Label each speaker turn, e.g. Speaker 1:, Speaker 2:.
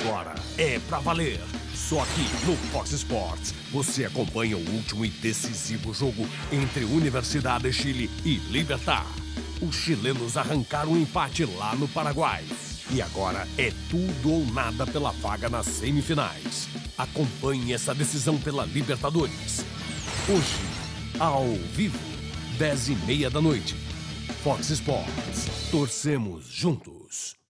Speaker 1: agora é pra valer. Só aqui no Fox Sports você acompanha o último e decisivo jogo entre Universidade Chile e Libertar. Os chilenos arrancaram um empate lá no Paraguai. E agora é tudo ou nada pela vaga nas semifinais. Acompanhe essa decisão pela Libertadores. Hoje, ao vivo, 10 e meia da noite. Fox Sports. Torcemos juntos.